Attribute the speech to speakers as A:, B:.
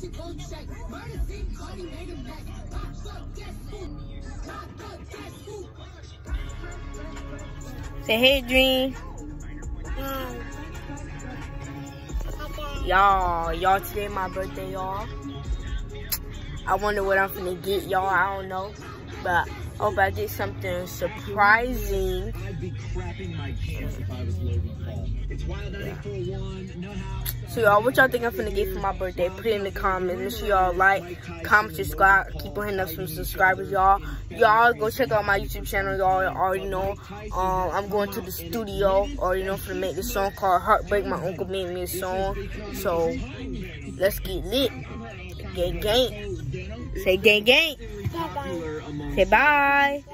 A: Say hey, Dream. Y'all, y'all, today my birthday, y'all. I wonder what I'm gonna get, y'all. I don't know. But hope I get something surprising. I'd be crapping my pants if I was Logan Paul. It's Wild So y'all, what y'all think I'm gonna get for my birthday? Put it in the comments. Make sure y'all like, comment, subscribe. Keep on hitting up some subscribers, y'all. Y'all go check out my YouTube channel. Y'all already know. Um, I'm going to the studio. Already know for to make this song called Heartbreak. My uncle made me a song. So let's get lit. Gang gang. Say gang gang. Say bye.